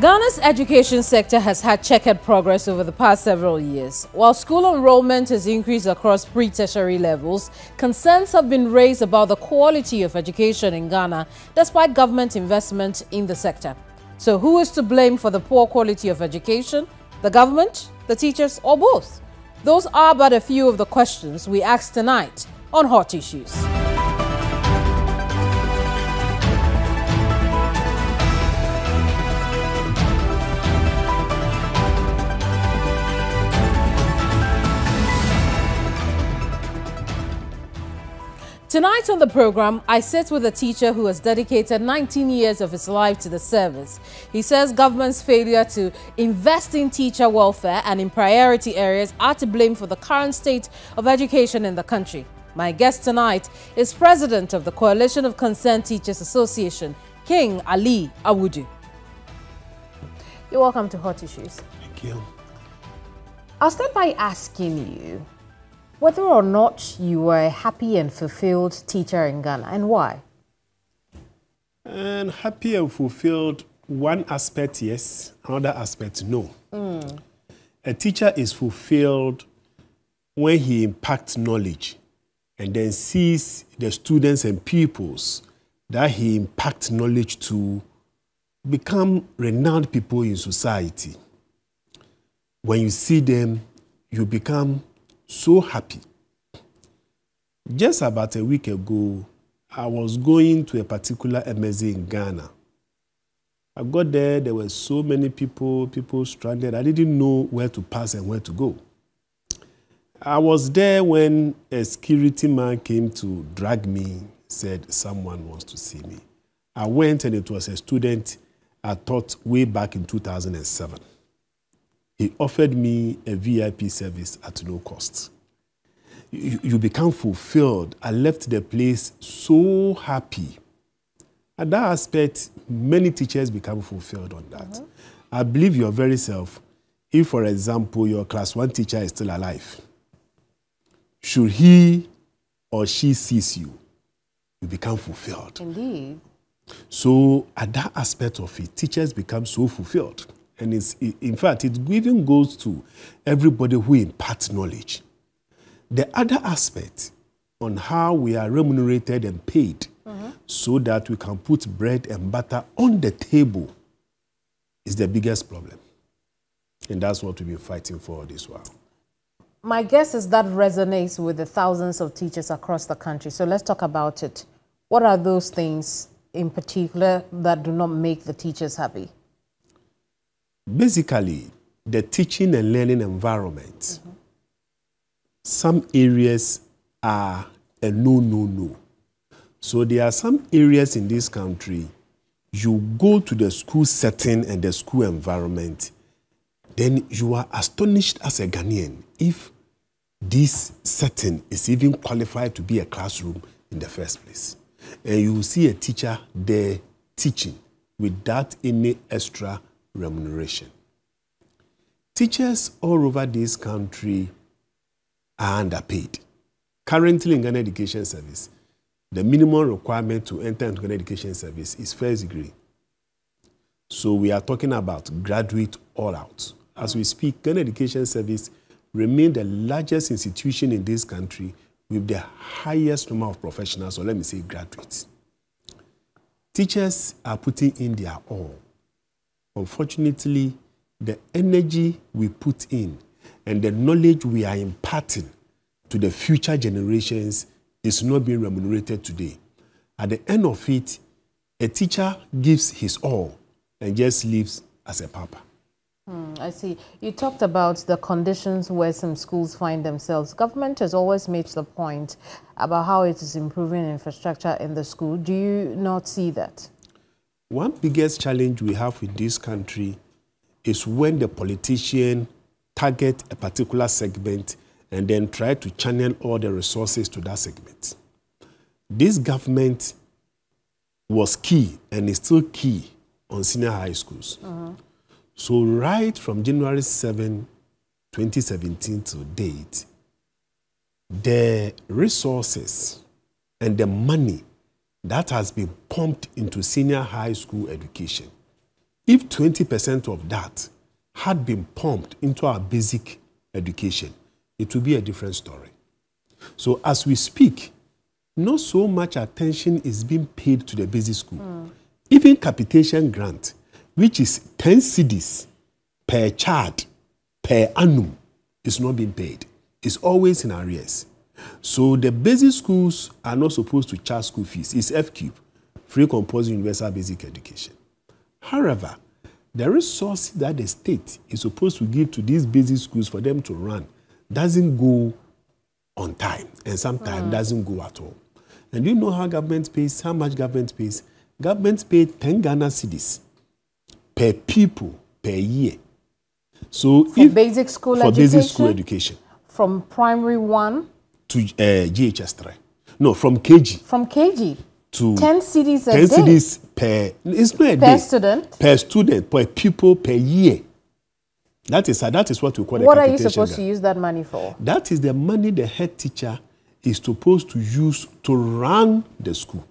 Ghana's education sector has had checkered progress over the past several years. While school enrollment has increased across pre-tertiary levels, concerns have been raised about the quality of education in Ghana despite government investment in the sector. So who is to blame for the poor quality of education? The government, the teachers, or both? Those are but a few of the questions we asked tonight on Hot Issues. Tonight on the program, I sit with a teacher who has dedicated 19 years of his life to the service. He says government's failure to invest in teacher welfare and in priority areas are to blame for the current state of education in the country. My guest tonight is president of the Coalition of Concerned Teachers Association, King Ali Awudu. You're welcome to Hot Issues. Thank you. I'll start by asking you, whether or not you were a happy and fulfilled teacher in Ghana and why? And happy and fulfilled, one aspect yes, another aspect no. Mm. A teacher is fulfilled when he impacts knowledge and then sees the students and pupils that he impacts knowledge to become renowned people in society. When you see them, you become so happy. Just about a week ago, I was going to a particular MSc in Ghana. I got there, there were so many people, people stranded. I didn't know where to pass and where to go. I was there when a security man came to drag me, said someone wants to see me. I went and it was a student I taught way back in 2007. He offered me a VIP service at no cost. You, you become fulfilled. I left the place so happy. At that aspect, many teachers become fulfilled on that. Mm -hmm. I believe your very self, if, for example, your class one teacher is still alive, should he or she sees you, you become fulfilled. Indeed. So, at that aspect of it, teachers become so fulfilled. And it's, in fact, it even goes to everybody who imparts knowledge. The other aspect on how we are remunerated and paid mm -hmm. so that we can put bread and butter on the table is the biggest problem. And that's what we've been fighting for this while. My guess is that resonates with the thousands of teachers across the country. So let's talk about it. What are those things in particular that do not make the teachers happy? Basically the teaching and learning environment. Mm -hmm. Some areas are a no, no, no. So there are some areas in this country, you go to the school setting and the school environment, then you are astonished as a Ghanaian if this setting is even qualified to be a classroom in the first place. And you see a teacher there teaching without any extra remuneration. Teachers all over this country are underpaid. Currently in Ghana Education Service, the minimum requirement to enter into Ghana Education Service is first degree. So we are talking about graduate all out. As we speak, Ghana Education Service remains the largest institution in this country with the highest number of professionals, or let me say graduates. Teachers are putting in their all. Unfortunately, the energy we put in and the knowledge we are imparting to the future generations is not being remunerated today. At the end of it, a teacher gives his all and just lives as a papa. Hmm, I see. You talked about the conditions where some schools find themselves. Government has always made the point about how it is improving infrastructure in the school. Do you not see that? One biggest challenge we have in this country is when the politician target a particular segment and then try to channel all the resources to that segment. This government was key and is still key on senior high schools. Uh -huh. So right from January 7, 2017 to date, the resources and the money that has been pumped into senior high school education If 20% of that had been pumped into our basic education, it would be a different story. So as we speak, not so much attention is being paid to the basic school. Mm. Even capitation grant, which is 10 cedis per child per annum, is not being paid. It's always in arrears. So the basic schools are not supposed to charge school fees. It's F cube, free compulsory universal basic education. However, the resource that the state is supposed to give to these basic schools for them to run doesn't go on time and sometimes mm. doesn't go at all. And you know how government pays, how much government pays? Government pays 10 Ghana cedis per people per year. So for if, basic school for education? basic school education. From primary one to uh, JHS 3. No, from KG. From KG. To 10 cedis a 10 day. per, it's not a per day. student? Per student, per pupil per year. That is, uh, that is what we call What are you supposed to use that money for? That is the money the head teacher is supposed to use to run the school.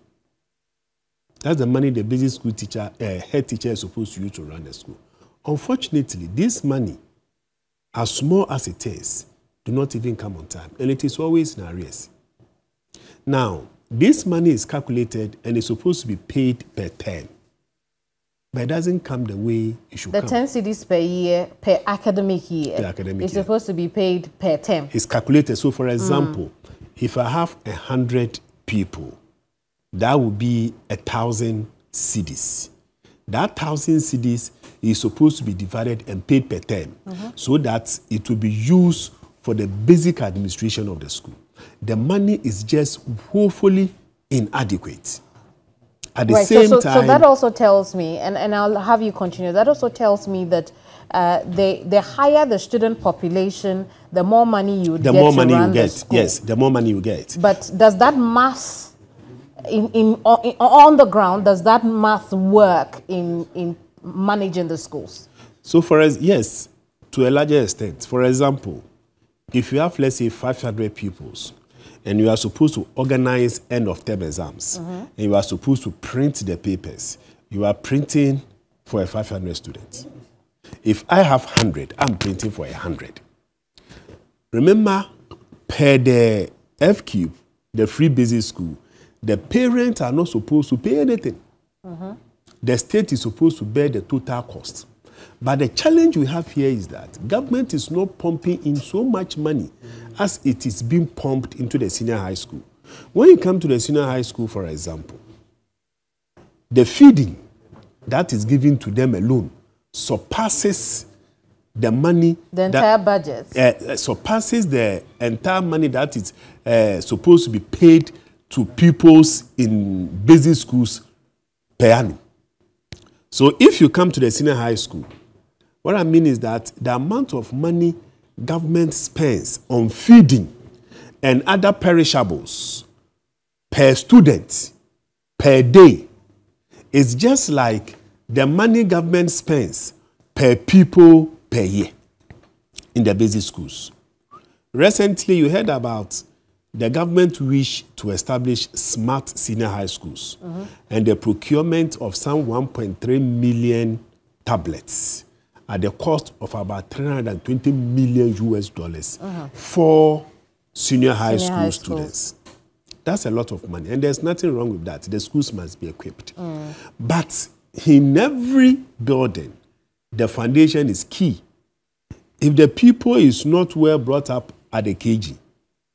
That's the money the basic school teacher, uh, head teacher is supposed to use to run the school. Unfortunately, this money, as small as it is, do not even come on time, and it is always in arrears. Now, this money is calculated and is supposed to be paid per term but it doesn't come the way it should the come. The 10 cedis per year, per academic year, per academic is year. supposed to be paid per term. It's calculated. So, for example, mm. if I have a 100 people, that would be a 1,000 cedis. That 1,000 cedis is supposed to be divided and paid per term mm -hmm. so that it will be used for the basic administration of the school. The money is just woefully inadequate. At the right. same so, so, time, so that also tells me, and, and I'll have you continue. That also tells me that uh, the the higher the student population, the more money you the get more money you get. Yes, the more money you get. But does that math in, in, in on the ground? Does that math work in in managing the schools? So for us, yes, to a larger extent. For example, if you have let's say 500 pupils and you are supposed to organize end of term exams, mm-hmm. and you are supposed to print the papers, you are printing for a 500 students. If I have 100, I'm printing for 100. Remember, per the F cube, the free basic school, the parents are not supposed to pay anything. Mm-hmm. The state is supposed to bear the total cost. But the challenge we have here is that government is not pumping in so much money as it is being pumped into the senior high school. When you come to the senior high school, for example, the feeding that is given to them alone surpasses the money the entire budget uh, surpasses the entire money that is uh, supposed to be paid to pupils in basic schools per annum. So if you come to the senior high school, what I mean is that the amount of money government spends on feeding and other perishables per student per day is just like the money government spends per people per year in the basic schools. Recently, you heard about the government wish to establish smart senior high schools mm -hmm. and the procurement of some 1.3 million tablets at the cost of about 320 million US dollars uh-huh. for senior high senior school high students. That's a lot of money, and there's nothing wrong with that. The schools must be equipped. Mm. But in every building, the foundation is key. If the people is not well brought up at the KG,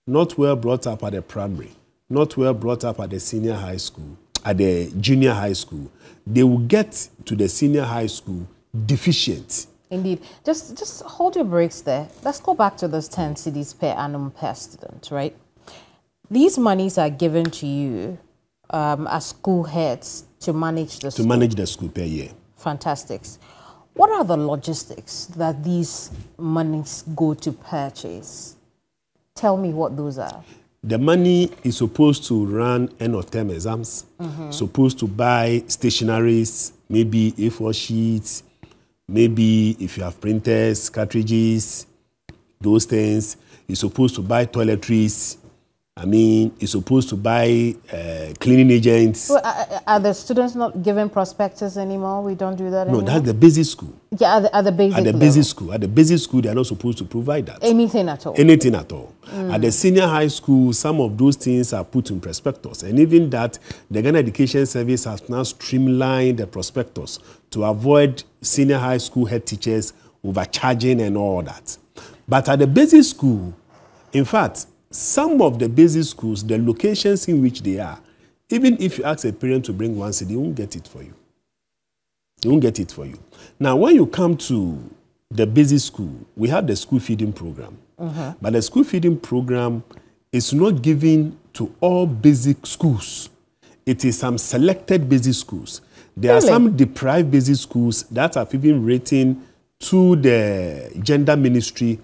not well brought up at the primary, not well brought up at the senior high school, at the junior high school, they will get to the senior high school deficient. Indeed. Just just hold your brakes there. Let's go back to those 10 cedis per annum per student, right? These monies are given to you um, as school heads to manage the to school. manage the school per year. Fantastic. What are the logistics that these monies go to purchase? Tell me what those are. The money is supposed to run end of term exams, mm -hmm. supposed to buy stationaries, maybe A4 sheets, maybe if you have printers, cartridges, those things. You're supposed to buy toiletries. I mean, is supposed to buy uh, cleaning agents. Well, are, are, the students not given prospectus anymore? We don't do that no, anymore? that's the basic school. Yeah, at the, at the basic At the level. basic school. At the basic school, they are not supposed to provide that. Anything at all? Anything at all. At the senior high school, some of those things are put in prospectus. And even that, the Ghana Education Service has now streamlined the prospectus to avoid senior high school head teachers overcharging and all that. But at the basic school, in fact, some of the basic schools, the locations in which they are, even if you ask a parent to bring one seed, they won't get it for you. They won't get it for you. Now, when you come to the basic school, we have the school feeding program. Mm-hmm. But the school feeding program is not given to all basic schools. It is some selected basic schools. There Really? are some deprived basic schools that have even written to the gender ministry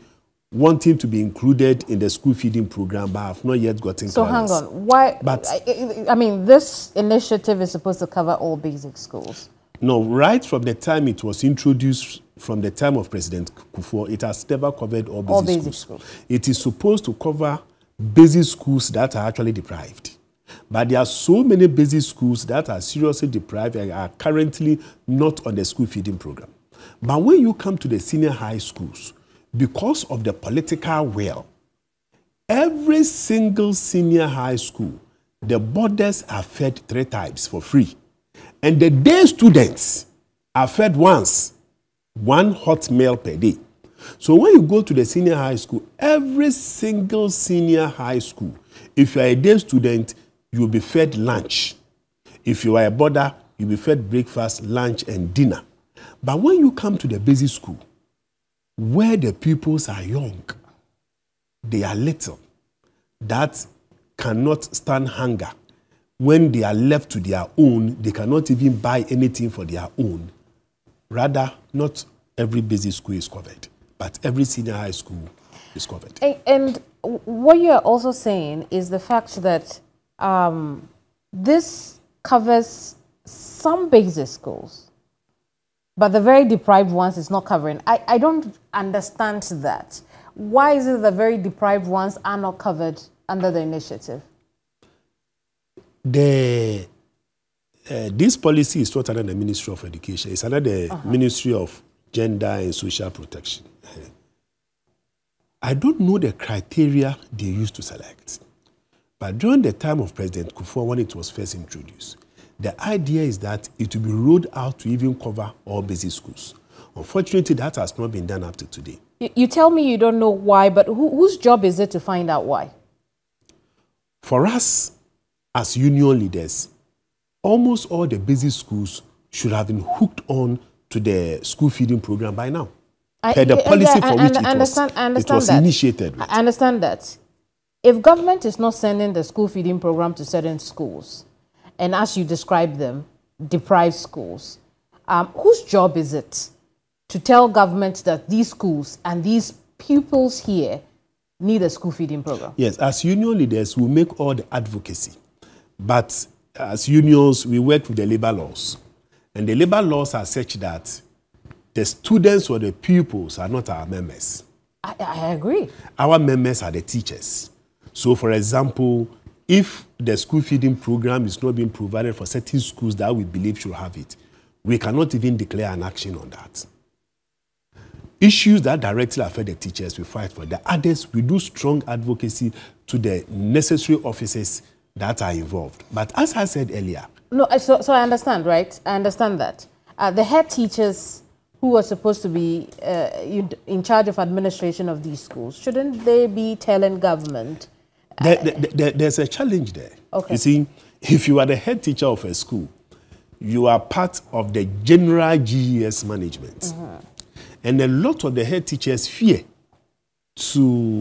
wanting to be included in the school feeding program, but I've not yet gotten So hang on. Why? But- I, I mean, this initiative is supposed to cover all basic schools. No, right from the time it was introduced, from the time of President Kufuor, it has never covered all basic, All basic schools. schools. It is supposed to cover basic schools that are actually deprived. But there are so many basic schools that are seriously deprived and are currently not on the school feeding program. But when you come to the senior high schools, because of the political will, every single senior high school, the boarders are fed three times for free. And the day students are fed once, one hot meal per day. So when you go to the senior high school, every single senior high school, if you are a day student, you will be fed lunch. If you are a boarder, you'll be fed breakfast, lunch, and dinner. But when you come to the basic school, where the pupils are young, they are little, that cannot stand hunger. When they are left to their own, they cannot even buy anything for their own. Rather, not every basic school is covered, but every senior high school is covered. A- And what you're also saying is the fact that um, this covers some basic schools, but the very deprived ones is not covering. I, I don't understand that. Why is it the very deprived ones are not covered under the initiative? The, uh, this policy is not under the Ministry of Education. It's under the Ministry of Gender and Social Protection. I don't know the criteria they used to select. But during the time of President Kufuor, when it was first introduced, the idea is that it will be rolled out to even cover all basic schools. Unfortunately, that has not been done up to today. You, you tell me you don't know why, but who, whose job is it to find out why? For us, as union leaders, almost all the basic schools should have been hooked on to the school feeding program by now. I- Per the policy for which it was, understand- it was initiated with. I understand that. If government is not sending the school feeding program to certain schools, and as you describe them, deprived schools, um, whose job is it to tell government that these schools and these pupils here need a school feeding program? Yes, as union leaders, we make all the advocacy. But as unions, we work with the labor laws. And the labor laws are such that the students or the pupils are not our members. I, I agree. Our members are the teachers. So, for example, if the school feeding program is not being provided for certain schools that we believe should have it, we cannot even declare an action on that. Issues that directly affect the teachers, we fight for. The others, we do strong advocacy to the necessary officers that are involved. But as I said earlier, No, so, so I understand, right? I understand that. Uh, the head teachers who are supposed to be uh, in- in charge of administration of these schools, shouldn't they be telling government? There, there- there- there's a challenge there. Okay. You see, if you are the head teacher of a school, you are part of the general GES management. Mm-hmm. And a lot of the head teachers fear to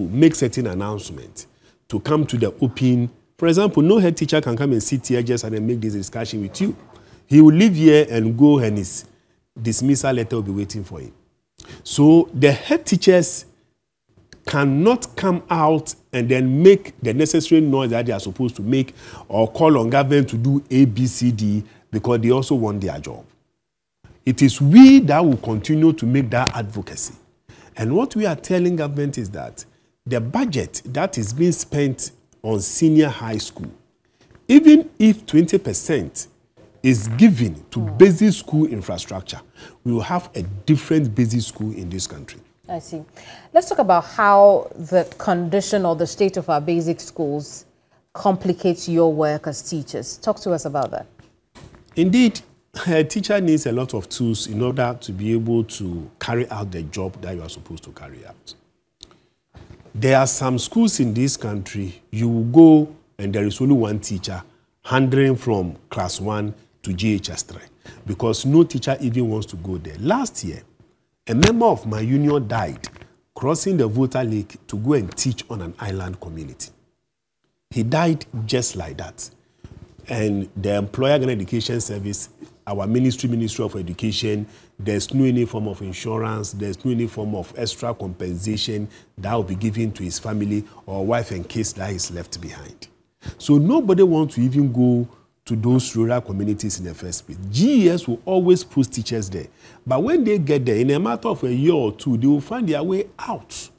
make certain announcements, to come to the open. For example, no head teacher can come and sit here just and then make this discussion with you. He will leave here and go, and his dismissal letter will be waiting for him. So the head teachers cannot come out and then make the necessary noise that they are supposed to make or call on government to do A, B, C, D because they also want their job. It is we that will continue to make that advocacy. And what we are telling government is that the budget that is being spent on senior high school, even if 20% is given to mm. basic school infrastructure, we will have a different basic school in this country. I see. Let's talk about how the condition or the state of our basic schools complicates your work as teachers. Talk to us about that. Indeed, a teacher needs a lot of tools in order to be able to carry out the job that you are supposed to carry out. There are some schools in this country, you will go and there is only one teacher handling from class 1 to JHS 3 because no teacher even wants to go there. Last year, a member of my union died crossing the Volta Lake to go and teach on an island community. He died just like that. And the Employer and Education Service, our ministry, Ministry of Education, there's no any form of insurance, there's no any form of extra compensation that will be given to his family or wife and kids that is left behind. So nobody wants to even go to those rural communities in the first place. GES will always post teachers there. But when they get there, in a matter of a year or two, they will find their way out.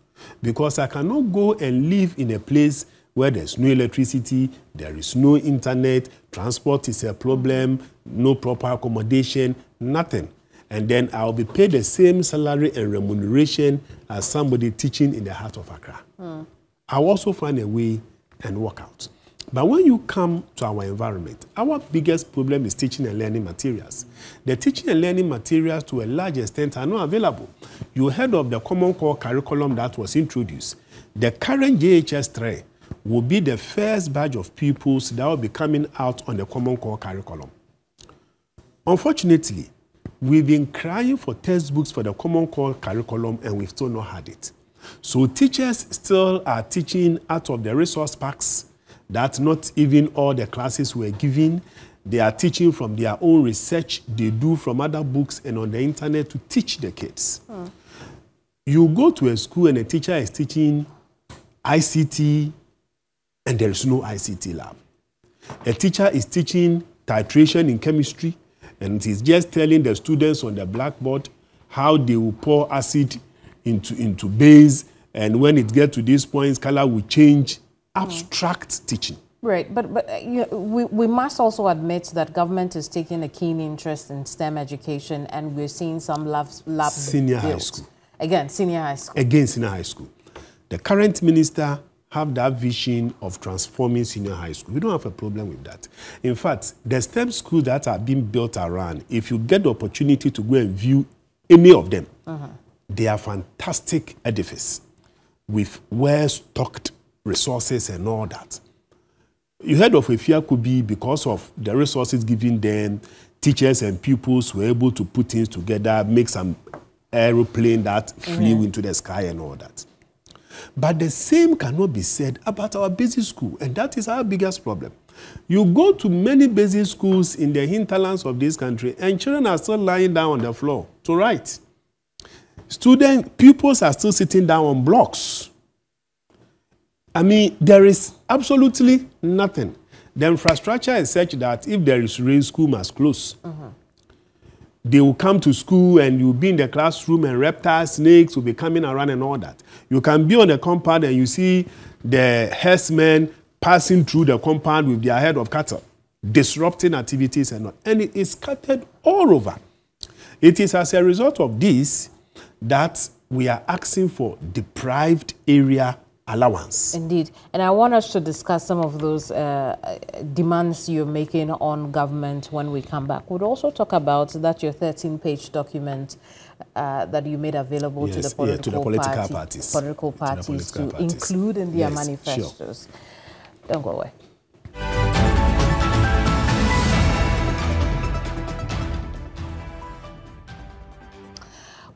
Because I cannot go and live in a place where there's no electricity, there is no internet, transport is a problem, no proper accommodation, nothing. And then I'll be paid the same salary and remuneration as somebody teaching in the heart of Accra. Mm. I'll also find a way and work out. But when you come to our environment, our biggest problem is teaching and learning materials. The teaching and learning materials to a large extent are not available. You heard of the Common Core curriculum that was introduced. The current JHS 3 will be the first batch of pupils that will be coming out on the Common Core curriculum. Unfortunately, we've been crying for textbooks for the Common Core curriculum and we've still not had it. So teachers still are teaching out of the resource packs that not even all the classes were given. They are teaching from their own research they do from other books and on the internet to teach the kids. Hmm. You go to a school and a teacher is teaching ICT and there is no ICT lab. A teacher is teaching titration in chemistry and he's just telling the students on the blackboard how they will pour acid into, into base and when it gets to these points, color will change abstract mm. teaching. Right, but but uh, we we must also admit that government is taking a keen interest in STEM education, and we're seeing some labs labs senior built. high school again senior high school again senior high school. The current minister have that vision of transforming senior high school. We don't have a problem with that. In fact, the STEM schools that are being built around, if you get the opportunity to go and view any of them, uh -huh. they are fantastic edifices with well-stocked resources and all that. You heard of Efia because of the resources given them, teachers and pupils were able to put things together, make some aeroplane that flew mm into the sky and all that. But the same cannot be said about our basic school, and that is our biggest problem. You go to many basic schools in the hinterlands of this country, and children are still lying down on the floor to write. Student pupils are still sitting down on blocks. I mean, there is absolutely nothing. The infrastructure is such that if there is rain, school must close. -huh. They will come to school and you'll be in the classroom and reptiles, snakes will be coming around and all that. You can be on the compound and you see the herdsmen passing through the compound with their head of cattle, disrupting activities and all. And it is scattered all over. It is as a result of this that we are asking for deprived area allowance. Indeed. And I want us to discuss some of those uh, demands you're making on government when we come back. We'll also talk about that your 13-page document uh, that you made available yes, to, the political, yeah, to the political party, parties, political parties to, political to parties. include in their yes, manifestos. Sure. Don't go away.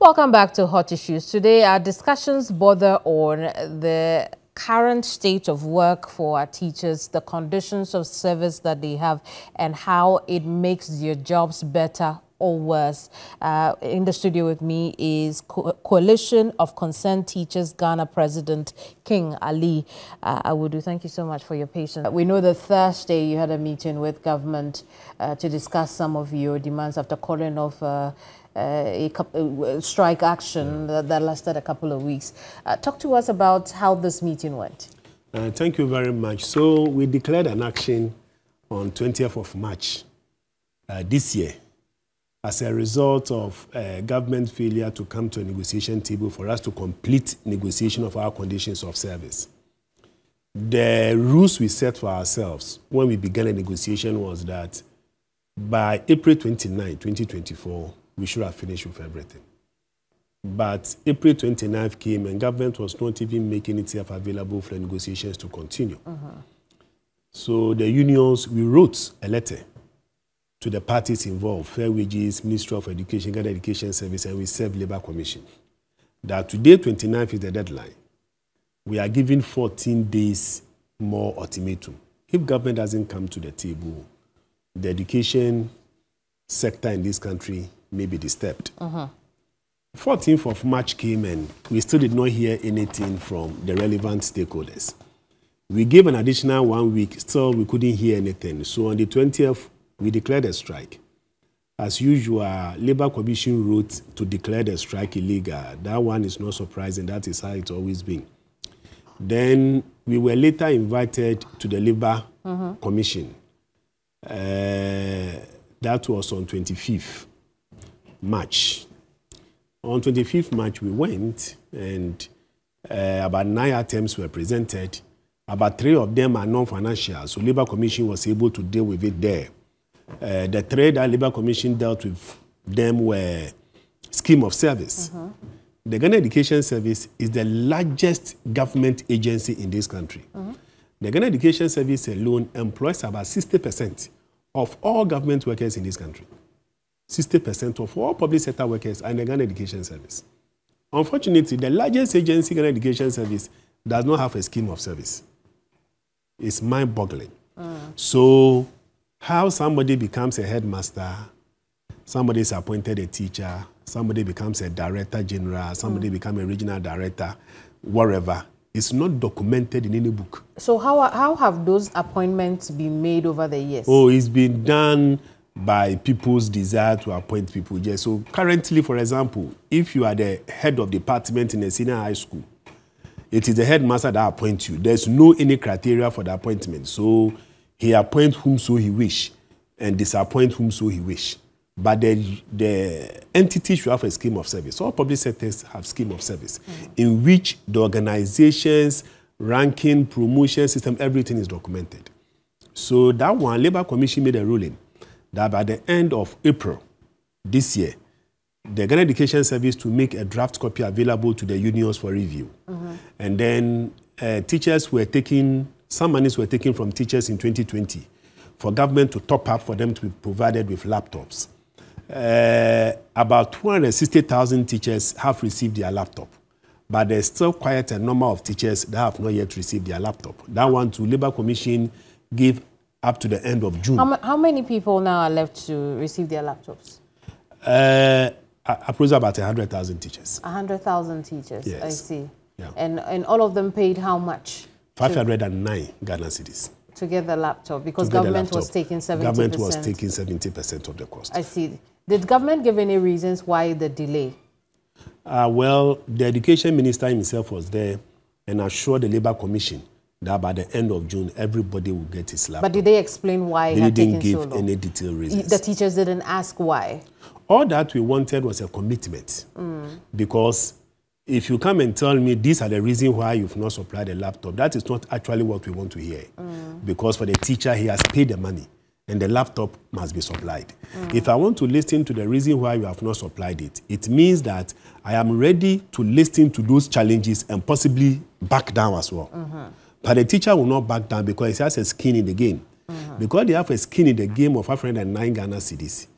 Welcome back to Hot Issues. Today, our discussions border on the current state of work for our teachers, the conditions of service that they have, and how it makes their jobs better or worse. Uh, in the studio with me is Co Coalition of Concerned Teachers Ghana President King Ali. Uh, Awudu thank you so much for your patience. We know that Thursday you had a meeting with government uh, to discuss some of your demands after calling off uh, a couple, strike action that, that, lasted a couple of weeks. Uh, talk to us about how this meeting went. Uh, thank you very much. So we declared an action on 20th of March uh, this year as a result of uh, government failure to come to a negotiation table for us to complete negotiation of our conditions of service. The rules we set for ourselves when we began a negotiation was that by April 29, 2024, we should have finished with everything. But April 29th came and government was not even making itself available for negotiations to continue. Uh -huh. So the unions, we wrote a letter to the parties involved, Fair Wages, Ministry of Education, Ghana Education Service, and we serve Labour Commission, that today, 29th is the deadline. We are giving 14 days more ultimatum. If government doesn't come to the table, the education sector in this country may be disturbed. Uh -huh. 14th of March came and we still did not hear anything from the relevant stakeholders. We gave an additional one week, still we couldn't hear anything. So on the 20th, we declared a strike. As usual, Labour Commission wrote to declare the strike illegal. That one is not surprising. That is how it's always been. Then we were later invited to the Labour mm -hmm. Commission. Uh, that was on 25th March. On 25th March, we went and uh, about nine items were presented. About three of them are non-financial, so Labour Commission was able to deal with it there. Uh, the trade and Labour Commission dealt with them were scheme of service. Uh -huh. The Ghana Education Service is the largest government agency in this country. Uh -huh. The Ghana Education Service alone employs about 60% of all government workers in this country. 60% of all public sector workers are in the Ghana Education Service. Unfortunately, the largest agency, Ghana Education Service, does not have a scheme of service. It's mind-boggling. Mm. So, how somebody becomes a headmaster, somebody is appointed a teacher, somebody becomes a director general, somebody mm. becomes a regional director, wherever, it's not documented in any book. So how, how have those appointments been made over the years? Oh, it's been done by people's desire to appoint people. Yes. So currently, for example, if you are the head of department in a senior high school, it is the headmaster that appoints you. There's no any criteria for the appointment. So he appoints whom so he wish and disappoint whom so he wish. But the, the entity should have a scheme of service. All public sectors have scheme of service mm. in which the organizations, ranking, promotion system, everything is documented. So that one, Labour Commission made a ruling that by the end of April this year, the Ghana Education Service to make a draft copy available to the unions for review. Mm -hmm. And then uh, teachers were taking, some monies were taken from teachers in 2020 for government to top up for them to be provided with laptops. Uh, about 260,000 teachers have received their laptop, but there's still quite a number of teachers that have not yet received their laptop. That one to Labour Commission give up to the end of June. How, how many people now are left to receive their laptops? Uh, approximately about 100,000 teachers. 100,000 teachers, yes. I see. Yeah. And, and all of them paid how much? 509 Ghana cedis. To get the laptop, because government laptop. was taking 70%. Government was taking 70% of the cost. I see. Did government give any reasons why the delay? Uh, well, the education minister himself was there and assured the Labour Commission that by the end of June, everybody will get his laptop. But did they explain why they didn't give so any detailed reasons. The teachers didn't ask why. All that we wanted was a commitment. Mm. Because if you come and tell me these are the reasons why you've not supplied a laptop, that is not actually what we want to hear. Mm. Because for the teacher, he has paid the money and the laptop must be supplied. Mm. If I want to listen to the reason why you have not supplied it, it means that I am ready to listen to those challenges and possibly back down as well. -hmm. But the teacher will not back down because he has a skin in the game. Mm -hmm. Because they have a skin in the game of 509 Ghana cedis.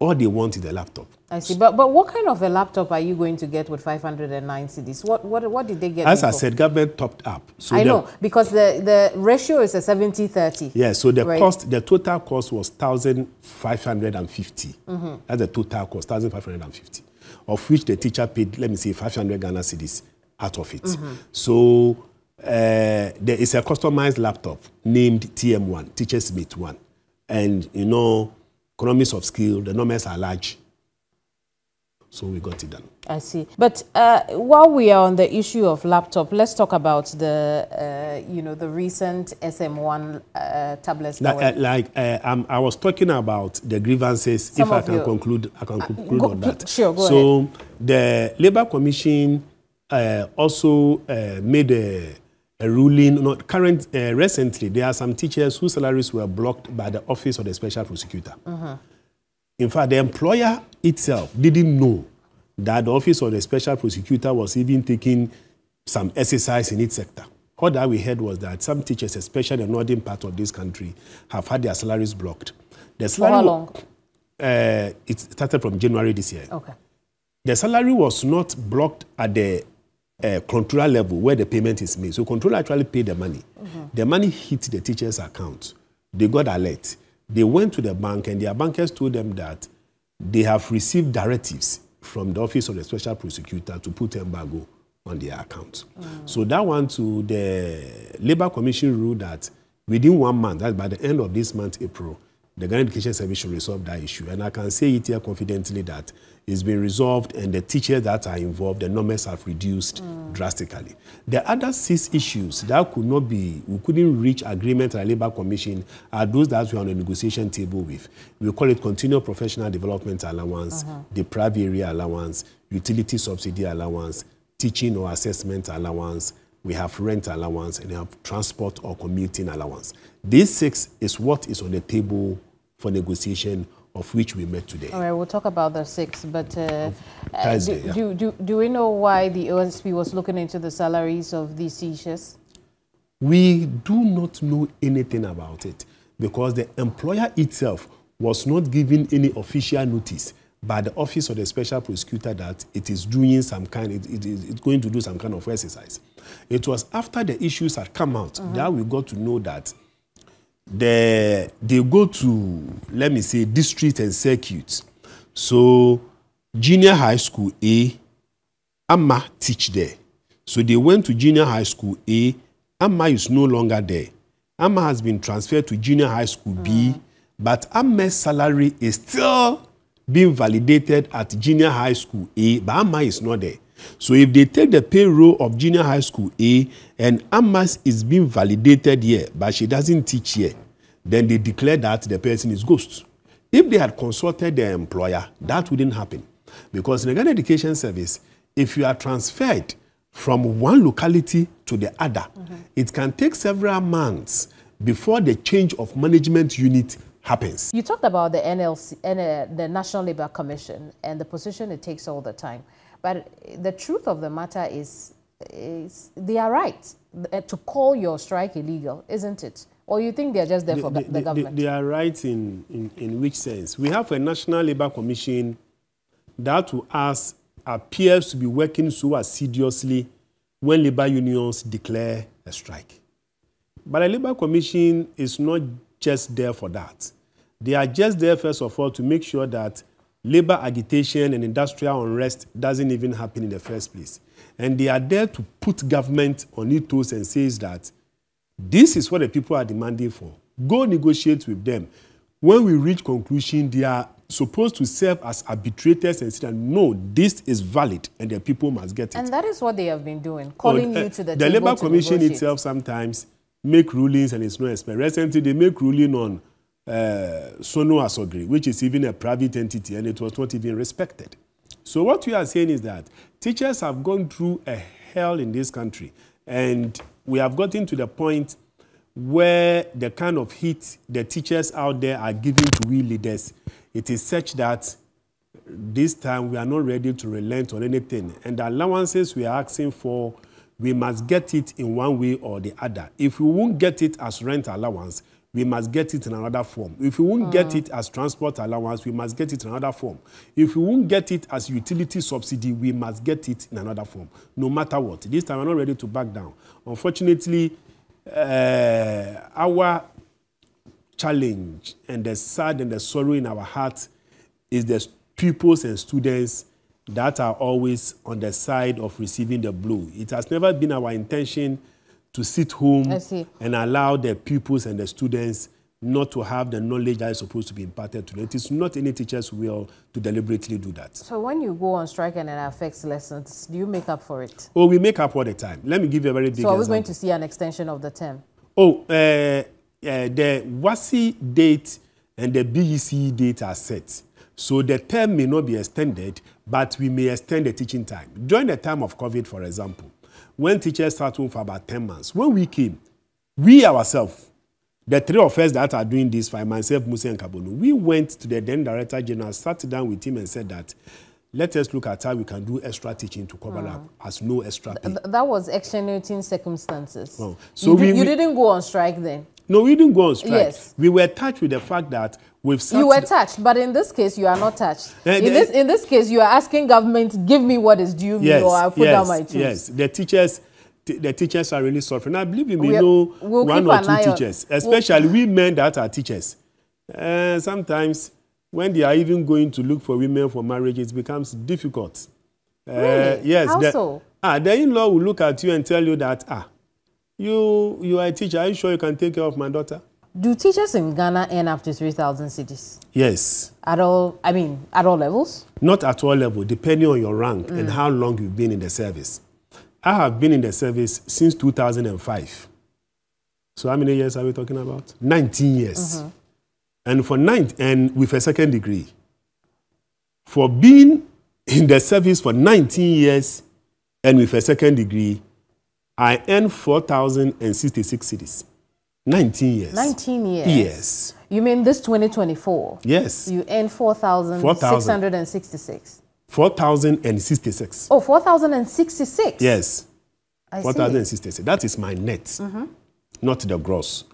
All they want is a laptop. I see. But but what kind of a laptop are you going to get with 509 cedis? What what what did they get? As I said, government topped up. So I know because the the ratio is a 70-30. Yeah. So the right. cost, the total cost was 1,550. Mm -hmm. That's the total cost, 1,550, of which the teacher paid, let me say, 500 Ghana cedis out of it. Mm -hmm. So uh, there is a customized laptop named TM1, Teachers Mate 1. And, you know, economies of scale. the numbers are large. So we got it done. I see. But uh, while we are on the issue of laptop, let's talk about the, uh, you know, the recent SM1 uh, tablets. Like, uh, like uh, I was talking about the grievances. Some if I can your, conclude, I can uh, conclude go, on that. Sure, go so ahead. the Labour Commission also made a, a ruling. Not current. recently, there are some teachers whose salaries were blocked by the Office of the Special Prosecutor. Mm -hmm. In fact, the employer itself didn't know that the Office of the Special Prosecutor was even taking some exercise in its sector. All that we heard was that some teachers, especially in the northern part of this country, have had their salaries blocked. The salary, For how long? Uh, it started from January this year. Okay. The salary was not blocked at the uh, controller level where the payment is made. So controller actually paid the money. Mm -hmm. The money hit the teacher's account. They got alert. They went to the bank and their bankers told them that they have received directives from the Office of the Special Prosecutor to put embargo on their account. Mm. So that one to the Labour Commission ruled that within one month, that by the end of this month, April, the Ghana Education Service should resolve that issue. And I can say it here confidently that it's been resolved and the teachers that are involved, the numbers have reduced mm. drastically. The other six issues that could not be, we couldn't reach agreement at the Labour Commission are those that we're on the negotiation table with. We call it continual professional development allowance, uh -huh. deprived area allowance, utility subsidy allowance, teaching or assessment allowance, we have rent allowance, and we have transport or commuting allowance. These six is what is on the table for negotiation of which we met today. All right, we'll talk about the six, but uh, Thursday, do, yeah. do, do, do we know why the OSP was looking into the salaries of these teachers? We do not know anything about it because the employer itself was not given any official notice by the office of the special prosecutor that it is doing some kind, it, it is it's going to do some kind of exercise. It was after the issues had come out mm -hmm. that we got to know that they, they go to, let me say, district and circuit. So, junior high school A, Amma teach there. So they went to junior high school A. Amma is no longer there. Amma has been transferred to junior high school B, mm. but Amma's salary is still being validated at junior high school A, but Amma is not there. So if they take the payroll of junior high school A and Amma's is being validated here, but she doesn't teach here, then they declare that the person is ghost. If they had consulted their employer, that wouldn't happen. Because in the Ghana Education Service, if you are transferred from one locality to the other, mm -hmm. it can take several months before the change of management unit happens. You talked about the NLC, the National Labour Commission, and the position it takes all the time. But the truth of the matter is, is they are right uh, to call your strike illegal, isn't it? Or you think they're just there for the, the government? They, they, are right in, in, in which sense? We have a National Labour Commission that to us appears to be working so assiduously when labour unions declare a strike. But the Labour Commission is not just there for that. They are just there, first of all, to make sure that labor agitation and industrial unrest doesn't even happen in the first place. And they are there to put government on its toes and says that this is what the people are demanding for. Go negotiate with them. When we reach conclusion, they are supposed to serve as arbitrators and say that no, this is valid and the people must get it. And that is what they have been doing, calling oh, uh, you to the, the table Labour Commission itself sometimes make rulings and it's no expert. Recently, they make ruling on uh, Sono Asogri, which is even a private entity, and it was not even respected. So what we are saying is that teachers have gone through a hell in this country, and we have gotten to the point where the kind of heat the teachers out there are giving to we leaders, it is such that this time we are not ready to relent on anything. And the allowances we are asking for, we must get it in one way or the other. If we won't get it as rent allowance, we must get it in another form. If we won't mm. get it as transport allowance, we must get it in another form. If we won't get it as utility subsidy, we must get it in another form, no matter what. This time, we're not ready to back down. Unfortunately, uh, our challenge and the sad and the sorrow in our heart is the pupils and students that are always on the side of receiving the blow. It has never been our intention to sit home and allow the pupils and the students not to have the knowledge that is supposed to be imparted to them. It is not any teacher's will to deliberately do that. So when you go on strike and it affects lessons, do you make up for it? Oh, we make up all the time. Let me give you a very big So are we example. going to see an extension of the term? Oh, uh, uh, the WASSCE date and the BEC date are set. So the term may not be extended, but we may extend the teaching time. During the time of COVID, for example, when teachers start home for about 10 months, when we came, we ourselves, the three of us that are doing this, for myself, Musa and Kabono, we went to the then Director General, sat down with him and said that, let us look at how we can do extra teaching to cover up as no extra pay. Th- that was extenuating circumstances. Oh, so you, we- you we- didn't go on strike then. No, we didn't go on strike. Yes. We were touched with the fact that we've sat You were touched, but in this case, you are not touched. Eh, in this in this case, you are asking government, give me what is due me, yes, or I'll put yes, down my tools. Yes, the teachers, the teachers are really suffering. I believe you may We know we'll one or two on- teachers, we'll- especially we men that are teachers. Uh, sometimes when they are even going to look for women for marriage, it becomes difficult. Uh, Really? Yes. How the, so? Ah, the in-law will look at you and tell you that ah, you you are a teacher. Are you sure you can take care of my daughter? Do teachers in Ghana earn up to 3,000 cities? Yes. At all, I mean, at all levels? Not at all level, depending on your rank Mm. and how long you've been in the service. I have been in the service since 2005. So how many years are we talking about? 19 years. Mm-hmm. And for nine, and with a second degree. For being in the service for 19 years and with a second degree, I earned 4,066 cities. 19 years. 19 years. Yes. You mean this 2024? Yes. You earn 4,666. 4,066. Oh, 4,066? Yes. I see. 4,066. That is my net, not the gross.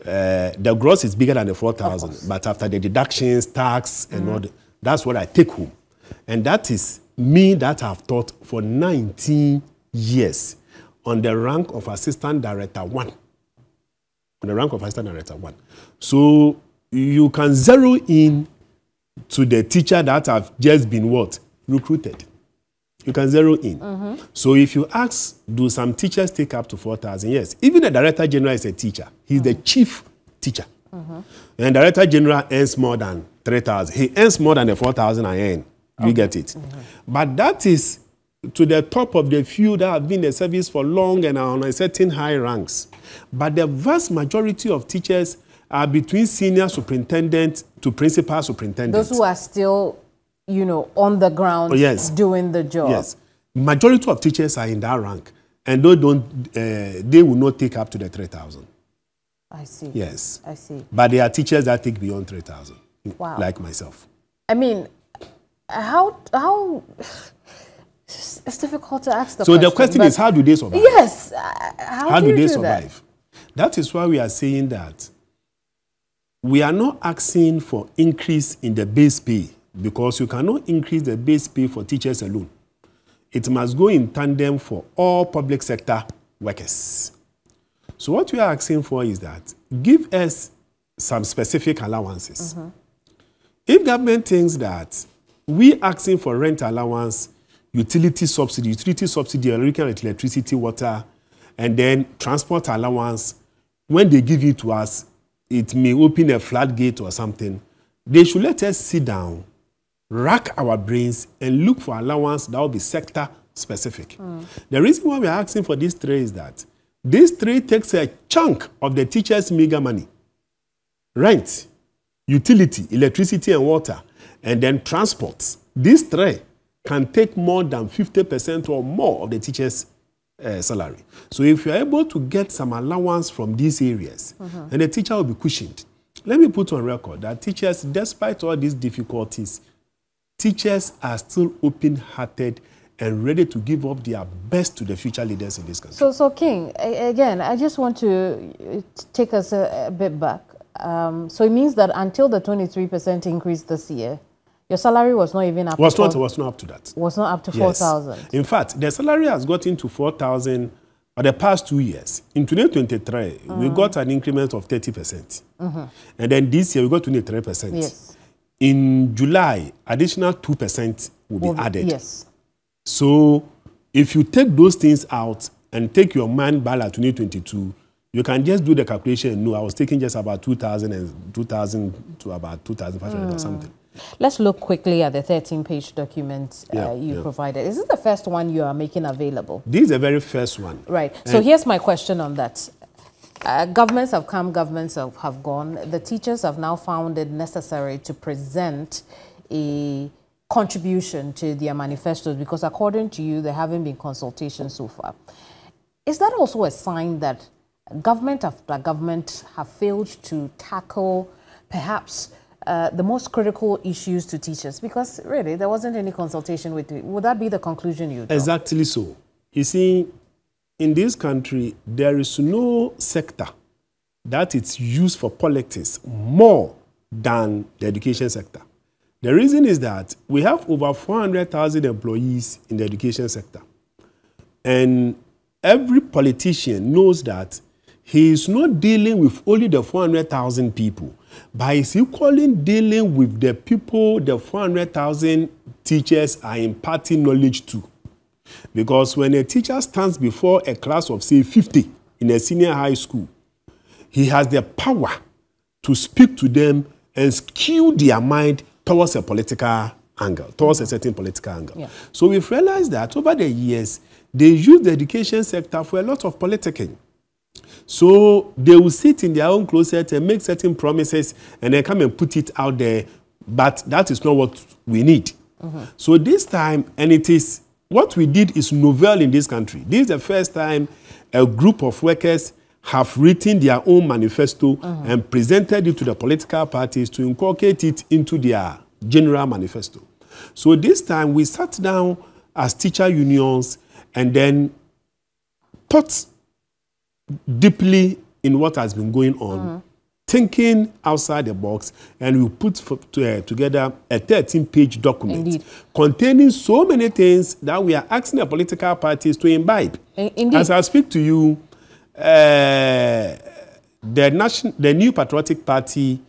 Uh, the gross is bigger than the 4,000, but after the deductions, tax, and all, the, that's what I take home. And that is me that I've taught for 19 years on the rank of assistant director one. On the rank of assistant director one. So you can zero in to the teacher that have just been what? Recruited you can zero in. So if you ask, do some teachers take up to 4,000? Yes. Even the director general is a teacher. He's the chief teacher. And director general earns more than 3,000. He earns more than the 4,000 I earn. You get it? But that is to the top of the few that have been in the service for long and are on a certain high ranks. But the vast majority of teachers are between senior superintendent to principal superintendent. Those who are still, you know, on the ground Oh, yes. doing the job. Yes. Majority of teachers are in that rank, and they don't. Uh, they will not take up to the three thousand. I see. Yes. I see. But there are teachers that take beyond three thousand, Wow. like myself. I mean, how, how, it's difficult to ask the So question. the question is, how do they survive? Yes. uh, How, how do, you they do survive? That is why we are saying that we are not asking for increase in the base pay because you cannot increase the base pay for teachers alone. It must go in tandem for all public sector workers. So what we are asking for is that give us some specific allowances. If government thinks that we asking for rent allowance, utility subsidy, utility subsidy, electricity, water, and then transport allowance, when they give it to us, it may open a floodgate or something. They should let us sit down, rack our brains, and look for allowance that will be sector specific. Hmm. The reason why we are asking for these three is that this three takes a chunk of the teachers' mega money rent, utility, electricity and water, and then transport. These three can take more than 50% or more of the teacher's uh, salary. So if you're able to get some allowance from these areas, then the teacher will be cushioned. Let me put on record that teachers, despite all these difficulties, teachers are still open-hearted and ready to give up their best to the future leaders in this country. So, so King, again, I just want to uh, take us a, a bit back. Um, so it means that until the 23% increase this year, your salary was not even up was to not, four- was not up to that. was not up to Yes. 4,000. In fact, the salary has gotten to 4,000 for the past two years. In 2023, we got an increment of 30%. percent And then this year, we got 23%. Yes. In July, additional 2% will be Will be- added. Yes. So if you take those things out and take your man bala 2022, You can just do the calculation. No, I was taking just about 2,000 and 2,000 to about 2,500 mm. or something. Let's look quickly at the 13-page document uh, you yeah. provided. Is this the first one you are making available? This is the very first one. Right. And so here's my question on that. Uh, governments have come, governments have, have gone. The teachers have now found it necessary to present a contribution to their manifestos because according to you, there haven't been consultations so far. Is that also a sign that government after government have failed to tackle perhaps uh, the most critical issues to teachers? Because really, there wasn't any consultation with you. Would that be the conclusion you draw? Exactly so. You see, in this country, there is no sector that it's used for politics more than the education sector. The reason is that we have over 400,000 employees in the education sector. And every politician knows that he is not dealing with only the 400,000 people, but he's equally dealing with the people the 400,000 teachers are imparting knowledge to. Because when a teacher stands before a class of, say, 50 in a senior high school, he has the power to speak to them and skew their mind towards a political angle, towards a certain political angle. Yeah. So we've realized that over the years, they use the education sector for a lot of politicking. So they will sit in their own closet and make certain promises and then come and put it out there. But that is not what we need. Mm -hmm. So this time, and it is what we did is novel in this country. This is the first time a group of workers have written their own manifesto mm-hmm. and presented it to the political parties to inculcate it into their general manifesto. So this time we sat down as teacher unions and then thought deeply in what has been going on, mm-hmm. thinking outside the box, and we put for, to, uh, together a 13 page document Indeed. containing so many things that we are asking the political parties to imbibe. Indeed. As I speak to you, uh, the, nation, the new patriotic party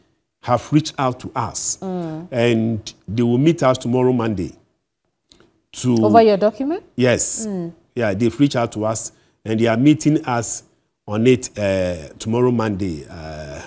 have reached out to us mm. and they will meet us tomorrow Monday. To, Over your document? Yes. Mm. Yeah, they've reached out to us and they are meeting us on it uh, tomorrow Monday. Uh,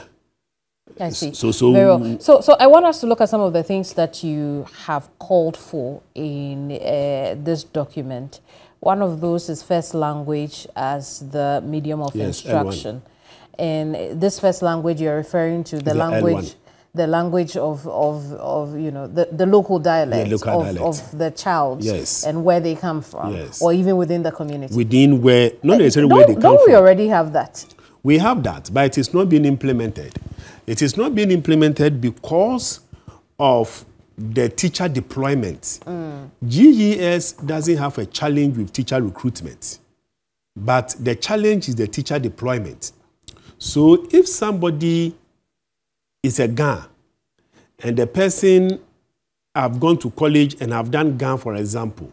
I see. So, so, Very well. so, so I want us to look at some of the things that you have called for in uh, this document. One of those is first language as the medium of yes, instruction. L1. And this first language you're referring to, the, the language, L1. The language of, of, of, you know, the, the local dialect, the local of, dialect. of the child yes. and where they come from, yes. or even within the community. Within where, not necessarily where they come don't from. we already have that? We have that, but it is not being implemented. It is not being implemented because of the teacher deployment. Mm. GES doesn't have a challenge with teacher recruitment, but the challenge is the teacher deployment. So if somebody is a GAN and the person have gone to college and have done GAN, for example,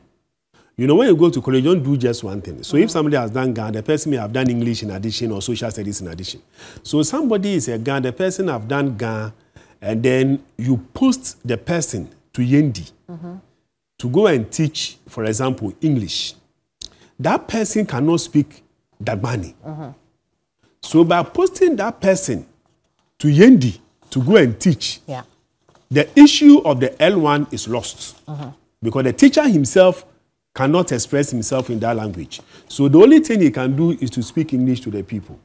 you know, when you go to college, you don't do just one thing. So mm. if somebody has done GAN, the person may have done English in addition or social studies in addition. So somebody is a GAN, the person have done GAN and then you post the person to Yendi mm-hmm. to go and teach, for example, English. That person cannot speak Dagbani. Mm-hmm. So by posting that person to Yendi to go and teach, yeah. the issue of the L1 is lost mm-hmm. because the teacher himself cannot express himself in that language. So the only thing he can do is to speak English to the people.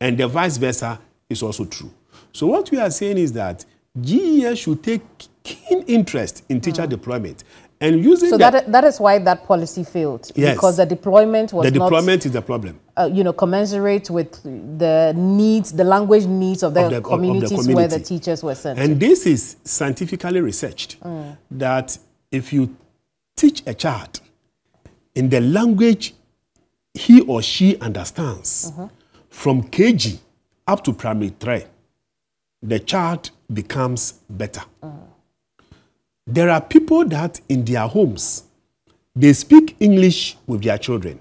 And the vice versa is also true. So what we are saying is that GES should take keen interest in teacher mm. deployment and using so that, that is why that policy failed yes. because the deployment was the deployment not, is the problem uh, you know commensurate with the needs the language needs of the, of the communities of the community. where the teachers were sent and this is scientifically researched mm. that if you teach a child in the language he or she understands mm -hmm. from kg up to primary 3 the child becomes better. Mm. There are people that in their homes, they speak English with their children.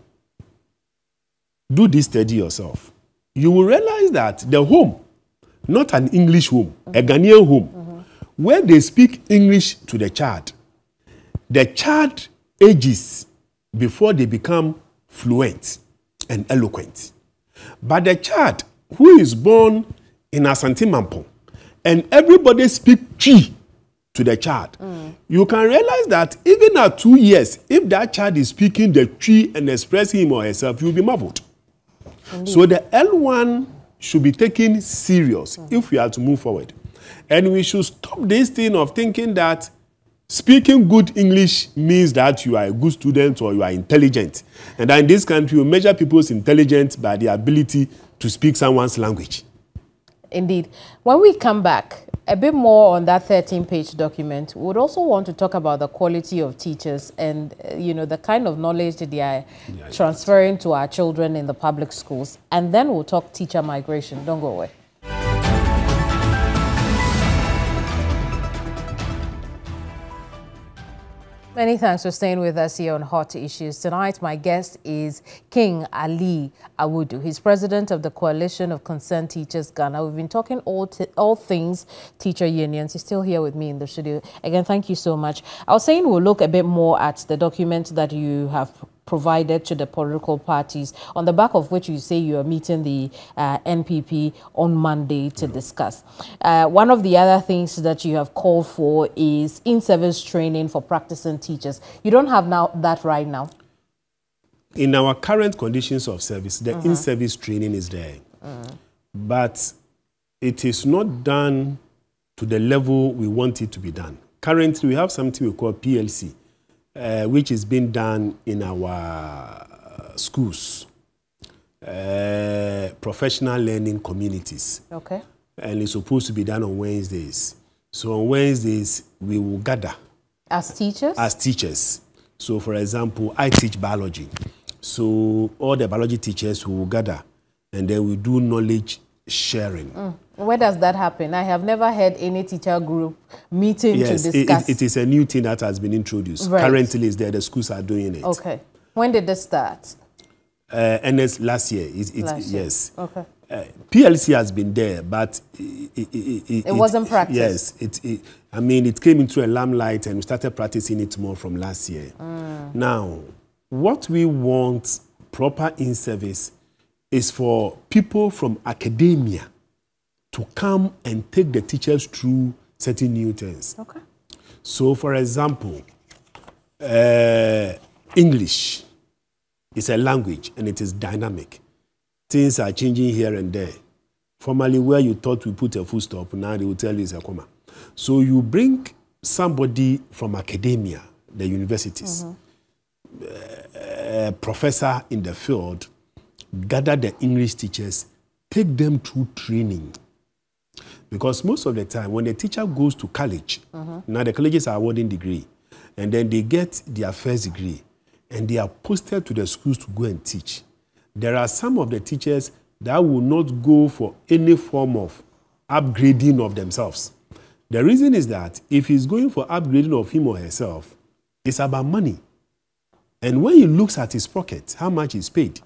Do this study yourself. You will realize that the home, not an English home, mm -hmm. a Ghanaian home, mm -hmm. where they speak English to the child, the child ages before they become fluent and eloquent. But the child who is born in Asante Mampong and everybody speak Twi to the child, mm. you can realize that even at two years, if that child is speaking the Twi and expressing him or herself, you'll be marveled. Indeed. So the L1 should be taken serious mm. if we are to move forward. And we should stop this thing of thinking that speaking good English means that you are a good student or you are intelligent. And that in this country, we measure people's intelligence by the ability to speak someone's language. Indeed. When we come back, a bit more on that 13-page document, we would also want to talk about the quality of teachers and, uh, you know, the kind of knowledge that they are yeah, transferring to our children in the public schools. And then we'll talk teacher migration. Don't go away. Many thanks for staying with us here on Hot Issues. Tonight, my guest is King Ali Awudu. He's president of the Coalition of Concerned Teachers Ghana. We've been talking all, all things teacher unions. He's still here with me in the studio. Again, thank you so much. I was saying we'll look a bit more at the document that you have provided to the political parties, on the back of which you say you are meeting the uh, NPP on Monday to discuss. Uh, one of the other things that you have called for is in-service training for practicing teachers. You don't have now that right now? In our current conditions of service, the mm -hmm. in-service training is there. Mm. But it is not done to the level we want it to be done. Currently, we have something we call PLC, uh, which is being done in our schools, uh, professional learning communities. Okay. And it's supposed to be done on Wednesdays. So on Wednesdays, we will gather. As teachers? As teachers. So for example, I teach biology. So all the biology teachers will gather and then we do knowledge sharing. Mm. Where does that happen? I have never heard any teacher group meeting yes, to discuss. It, it is a new thing that has been introduced. Right. Currently, is there. The schools are doing it. Okay. When did this start? Uh, and it's last year. It, it, last year. Yes. Okay. Uh, PLC has been there, but it, it, it wasn't practiced. Yes, it, I mean, it came into a limelight and we started practicing it more from last year. Mm. Now, what we want proper in service is for people from academia to come and take the teachers through certain new things. Okay. So, for example, uh, English is a language and it is dynamic. Things are changing here and there. Formerly, where you thought we put a full stop, now they will tell you it's a comma. So you bring somebody from academia, the universities, mm -hmm. a professor in the field, gather the English teachers, take them through training because most of the time, when a teacher goes to college, mm -hmm. now the colleges are awarding degree, and then they get their first degree, and they are posted to the schools to go and teach. There are some of the teachers that will not go for any form of upgrading of themselves. The reason is that if he's going for upgrading of him or herself, it's about money. And when he looks at his pocket, how much is paid,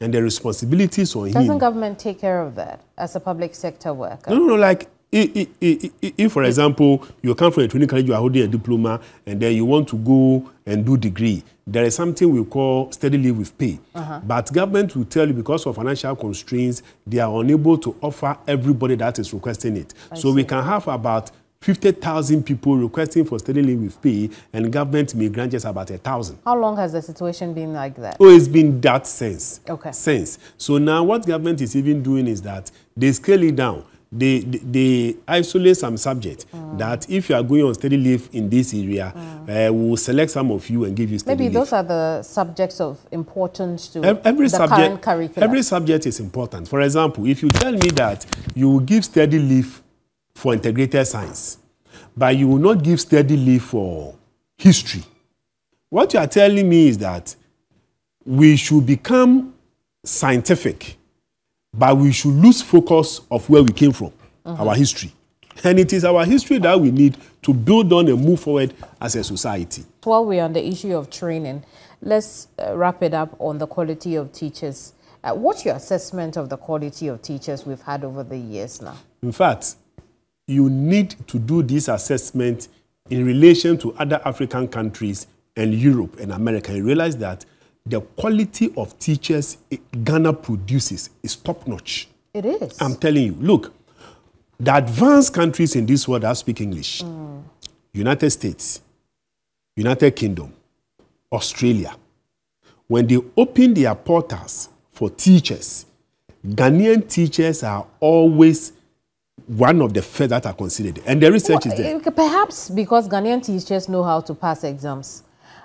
and the responsibilities on Doesn't him. Doesn't government take care of that as a public sector worker? No, no, no. Like, if, if, if, for example, you come from a training college, you are holding a diploma, and then you want to go and do degree, there is something we call steady leave with pay. Uh -huh. But government will tell you because of financial constraints, they are unable to offer everybody that is requesting it. I so see. we can have about 50,000 people requesting for steady leave with pay, and government may grant just about a thousand. How long has the situation been like that? Oh, it's been that since. Okay. Since. So now what government is even doing is that they scale it down. They, they, they isolate some subjects mm. that if you are going on steady leave in this area, mm. uh, we'll select some of you and give you steady leave. Maybe leave. those are the subjects of importance to every the subject, current curriculum. Every subject is important. For example, if you tell me that you will give steady leave for integrated science, but you will not give steady leave for history. What you are telling me is that we should become scientific, but we should lose focus of where we came from, mm -hmm. our history. And it is our history that we need to build on and move forward as a society. While we're on the issue of training, let's uh, wrap it up on the quality of teachers. Uh, what's your assessment of the quality of teachers we've had over the years now? In fact, you need to do this assessment in relation to other African countries and Europe and America. You realize that the quality of teachers Ghana produces is top notch. It is. I'm telling you. Look, the advanced countries in this world that speak English, mm. United States, United Kingdom, Australia, when they open their portals for teachers, Ghanaian teachers are always one of the first that are considered. And the research well, is there. Eh, perhaps because Ghanaian teachers know how to pass exams.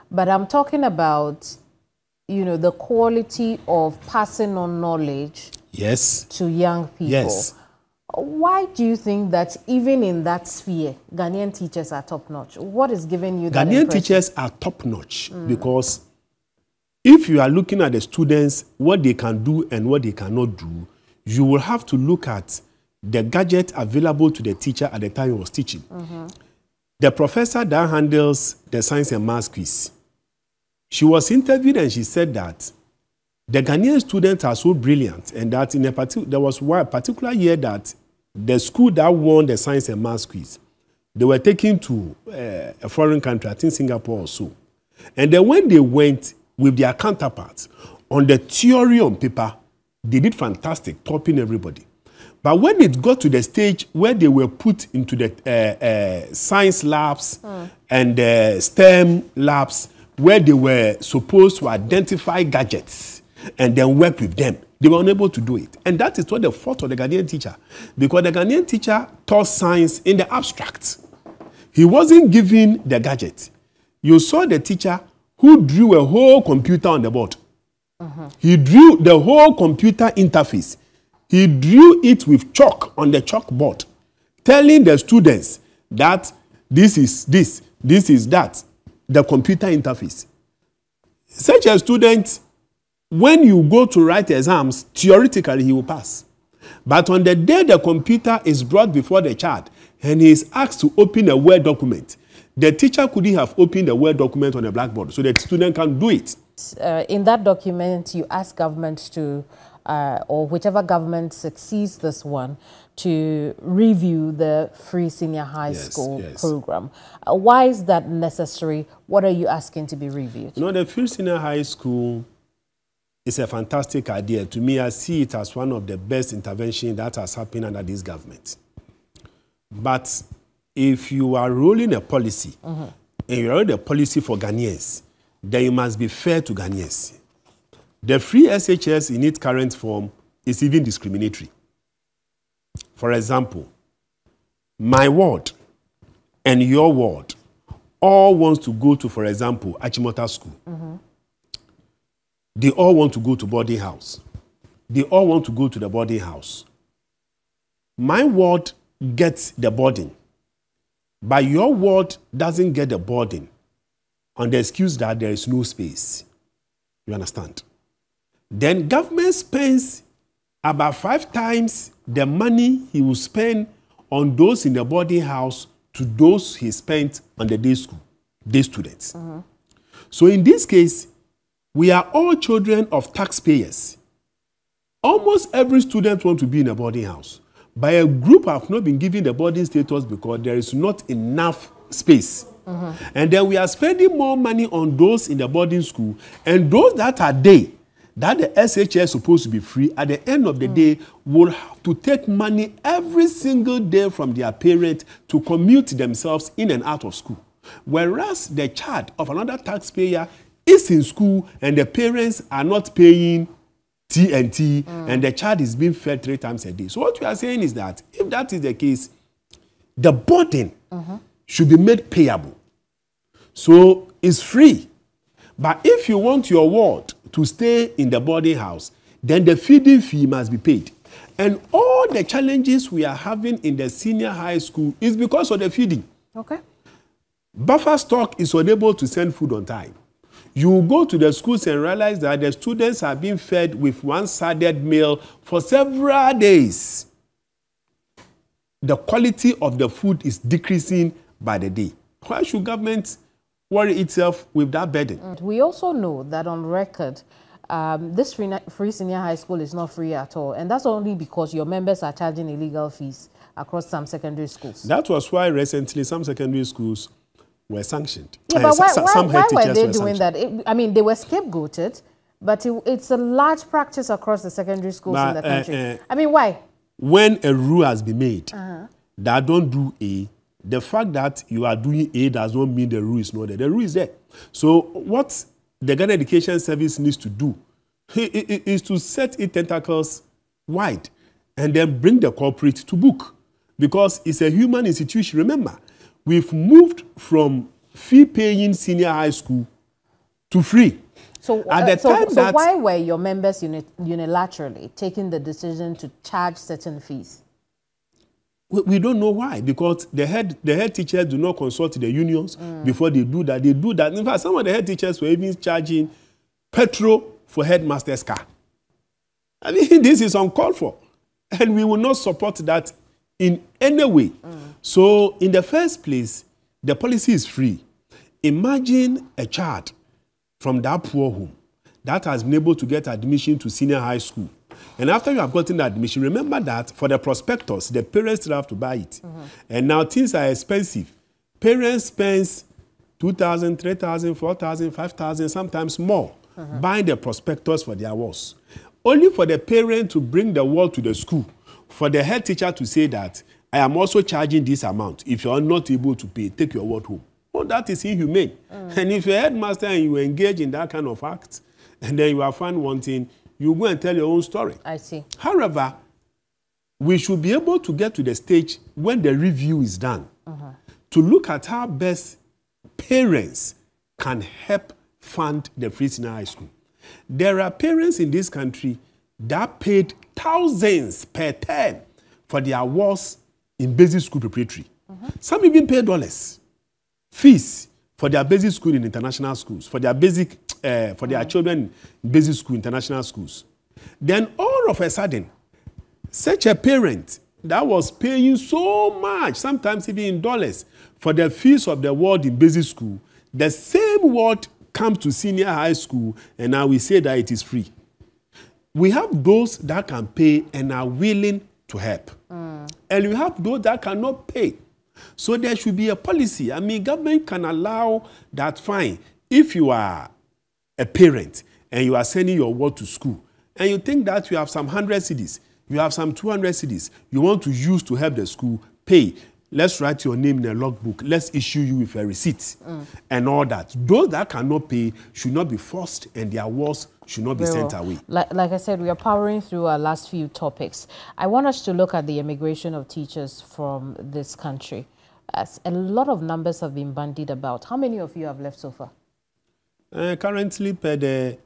But I'm talking about, you know, the quality of passing on knowledge yes. to young people. Yes. Why do you think that even in that sphere, Ghanaian teachers are top notch? What is giving you that Ghanaian teachers are top notch mm. because if you are looking at the students, what they can do and what they cannot do, you will have to look at the gadget available to the teacher at the time he was teaching. Mm -hmm. The professor that handles the science and math quiz, she was interviewed and she said that the Ghanaian students are so brilliant and that in a particular, there was one particular year that the school that won the science and math quiz, they were taken to uh, a foreign country, I think Singapore or so. And then when they went with their counterparts on the theory on paper, they did fantastic, topping everybody. But when it got to the stage where they were put into the uh, uh, science labs mm. and uh, STEM labs, where they were supposed to identify gadgets and then work with them, they were unable to do it. And that is what the fault of the Ghanaian teacher. Because the Ghanaian teacher taught science in the abstract. He wasn't given the gadget. You saw the teacher who drew a whole computer on the board. -huh. He drew the whole computer interface he drew it with chalk on the chalkboard, telling the students that this is this, this is that, the computer interface. Such a student, when you go to write exams, theoretically he will pass. But on the day the computer is brought before the child and he is asked to open a Word document, the teacher couldn't have opened a Word document on a blackboard, so the student can do it. Uh, in that document, you ask government to uh, or whichever government succeeds this one to review the free senior high yes, school yes. program. Uh, why is that necessary? What are you asking to be reviewed? You know, the free senior high school is a fantastic idea. To me, I see it as one of the best interventions that has happened under this government. But if you are rolling a policy, mm -hmm. and you're rolling a policy for Ghanaians, then you must be fair to Ghanaians. The free SHS in its current form is even discriminatory. For example, my ward and your ward all wants to go to, for example, Achimota School. Mm -hmm. They all want to go to boarding house. They all want to go to the boarding house. My ward gets the boarding, but your ward doesn't get the boarding on the excuse that there is no space. You understand? Then government spends about five times the money he will spend on those in the boarding house to those he spent on the day school, day students. Mm -hmm. So in this case, we are all children of taxpayers. Almost every student wants to be in a boarding house. But a group have not been given the boarding status because there is not enough space. Mm -hmm. And then we are spending more money on those in the boarding school and those that are there that the SHS is supposed to be free, at the end of the mm. day, will have to take money every single day from their parents to commute themselves in and out of school. Whereas the child of another taxpayer is in school and the parents are not paying TNT mm. and the child is being fed three times a day. So what we are saying is that if that is the case, the burden mm -hmm. should be made payable. So it's free. But if you want your ward to stay in the boarding house, then the feeding fee must be paid. And all the challenges we are having in the senior high school is because of the feeding. Okay. Buffer stock is unable to send food on time. You go to the schools and realize that the students are being fed with one-sided meal for several days. The quality of the food is decreasing by the day. Why should government worry itself with that burden. We also know that on record, um, this free, free senior high school is not free at all. And that's only because your members are charging illegal fees across some secondary schools. That was why recently some secondary schools were sanctioned. Yeah, but uh, why, why, why were they were doing that? It, I mean, they were scapegoated But it, it's a large practice across the secondary schools But, in the uh, country. uh, I mean, why? when a rule has been made Uh-huh. that don't do A, the fact that you are doing A does not mean the rule is not there. The rule is there. So what the Ghana Education Service needs to do is to set its tentacles wide and then bring the corporate to book because it's a human institution. Remember, we've moved from fee-paying senior high school to free. So, At uh, the so, time so that- why were your members uni- unilaterally taking the decision to charge certain fees? We, we don't know why because the head the head teachers do not consult the unions before they do that. They do that. In fact, some of the head teachers were even charging petrol for headmaster's car. I mean, this is uncalled for, and we will not support that in any way. So, in the first place, the policy is free. Imagine a child from that poor home that has been able to get admission to senior high school. And after you have gotten the admission, remember that for the prospectus, the parents still have to buy it. And now things are expensive. Parents spend 2,000, 3,000, 4,000, 5,000, sometimes more buying the prospectus for their walls. Only for the parent to bring the wall to the school, for the head teacher to say that, I am also charging this amount. If you are not able to pay, take your word home. Oh, that is inhumane. And if you're a headmaster and you engage in that kind of act, and then you are found wanting, you go and tell your own story. I see. However, we should be able to get to the stage when the review is done to look at how best parents can help fund the free senior high school. There are parents in this country that paid thousands per term for their walls in basic school preparatory. Some even pay dollars fees for their basic school in international schools, for their basic, uh, for their children in basic school, international schools. Then all of a sudden, such a parent that was paying so much, sometimes even in dollars, for the fees of the ward in basic school, the same ward comes to senior high school, and now we say that it is free. We have those that can pay and are willing to help. And we have those that cannot pay. So there should be a policy. I mean, government can allow that fine. If you are a parent and you are sending your ward to school, and you think that you have some 100 cedis, you have some 200 cedis, you want to use to help the school, pay. Let's write your name in a logbook. Let's issue you with a receipt and all that. Those that cannot pay should not be forced and their walls should not be Very sent well. away. Like, like I said, we are powering through our last few topics. I want us to look at the immigration of teachers from this country. As a lot of numbers have been bandied about. How many of you have left so far? Uh, currently, per the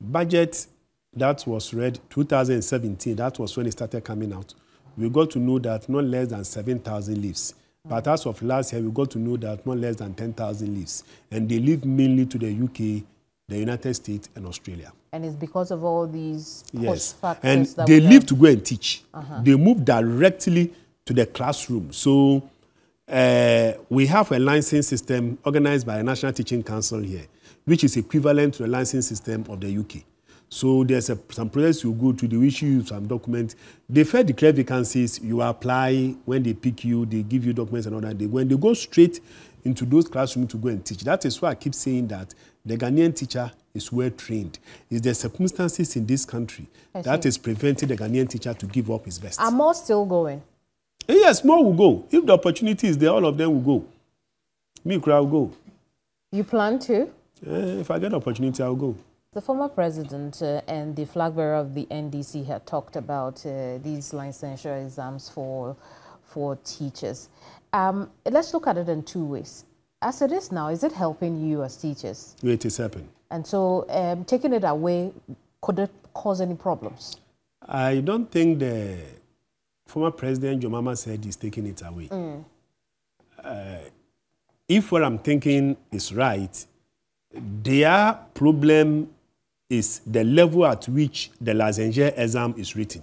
budget that was read 2017, that was when it started coming out, we got to know that not less than 7,000 leaves. But as of last year, we got to know that not less than 10,000 leaves. And they live mainly to the UK, the United States, and Australia. And it's because of all these Yes. factors And that they leave have. to go and teach. They move directly to the classroom. So uh, we have a licensing system organized by the National Teaching Council here, which is equivalent to the licensing system of the UK. So there's a, some process you go to, they issue you some documents. They first declare vacancies, you apply, when they pick you, they give you documents and all that. They, when they go straight into those classrooms to go and teach. That is why I keep saying that the Ghanaian teacher is well trained. It's the circumstances in this country I that see. is preventing the Ghanaian teacher to give up his best. Are more still going? And yes, more will go. If the opportunity is there, all of them will go. Me, I will go. You plan to? Eh, if I get opportunity, I'll go. The former president uh, and the flag bearer of the NDC had talked about uh, these licensure exams for, for teachers. Um, let's look at it in two ways. As it is now, is it helping you as teachers? Wait, it's happening. And so um, taking it away, could it cause any problems? I don't think the former president John Mahama said he's taking it away. Uh, if what I'm thinking is right, their problem is the level at which the licensure exam is written.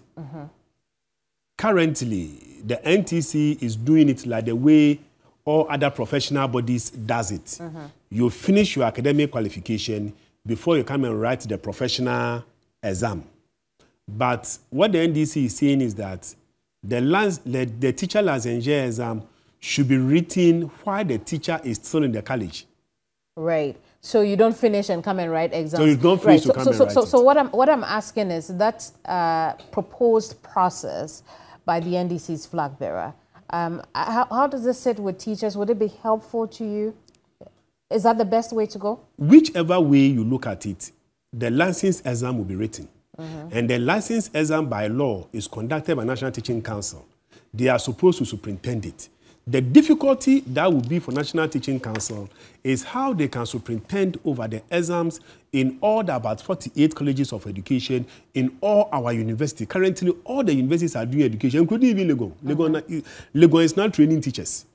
Currently, the NTC is doing it like the way all other professional bodies does it. You finish your academic qualification before you come and write the professional exam. But what the NDC is saying is that the, the, the teacher licensure exam should be written while the teacher is still in the college. Right. So you don't finish and come and write exams. So you don't finish right. to so, come so, and so, write so, it. so what I'm what I'm asking is that uh, proposed process by the NDC's flag bearer. Um, how, how does this sit with teachers? Would it be helpful to you? Is that the best way to go? Whichever way you look at it, the license exam will be written. Mm-hmm. And the license exam by law is conducted by National Teaching Council. They are supposed to superintend it. The difficulty that will be for National Teaching Council is how they can superintend over the exams in all the about 48 colleges of education in all our universities. Currently, all the universities are doing education, including even Legon. Legon, Legon is now training teachers.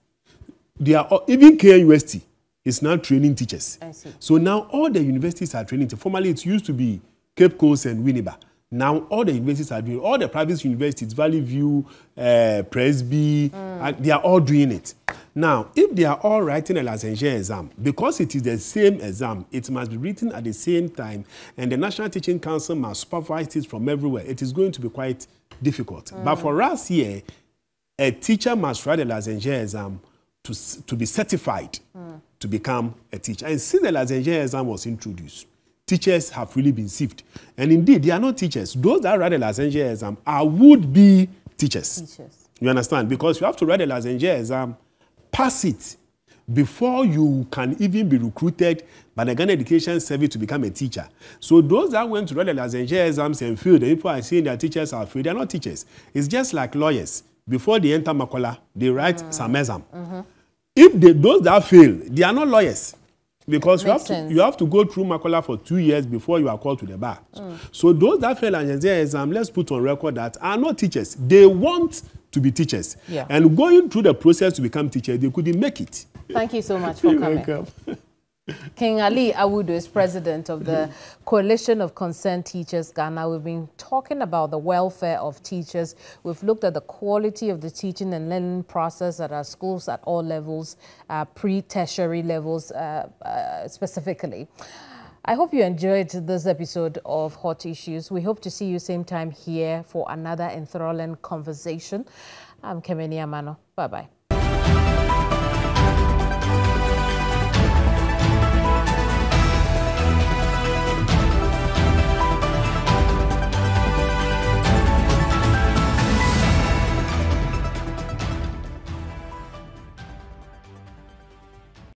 They are all, even KNUST is now training teachers. I see. So now all the universities are training. Formerly, it used to be Cape Coast and Winneba. Now all the universities are doing. All the private universities, Valley View, uh, Presby, and they are all doing it. Now, if they are all writing a licensure exam, because it is the same exam, it must be written at the same time, and the National Teaching Council must supervise it from everywhere. It is going to be quite difficult. But for us here, a teacher must write a licensure exam to, to be certified to become a teacher. And since the licensure exam was introduced, teachers have really been sieved. And indeed, they are not teachers. Those that write a licensure exam are would-be teachers. Teachers. You understand? Because you have to write a licensure exam, pass it, before you can even be recruited by the Ghana Education Service to become a teacher. So those that went to write the licensure exams and failed, the people are saying their teachers are failed, they are not teachers. It's just like lawyers. Before they enter Makola, they write some exam. If they, those that fail, they are not lawyers. Because you have, to, you have to go through Makola for two years before you are called to the bar. So those that fail an exam, let's put on record that are not teachers. They want to be teachers. Yeah. And going through the process to become teachers, they couldn't make it. Thank you so much for You're coming. welcome. King Ali Awudu is president of the Coalition of Concerned Teachers Ghana. We've been talking about the welfare of teachers. We've looked at the quality of the teaching and learning process at our schools at all levels, uh, pre-tertiary levels uh, uh, specifically. I hope you enjoyed this episode of Hot Issues. We hope to see you same time here for another enthralling conversation. I'm Kemini Amanor. Bye-bye.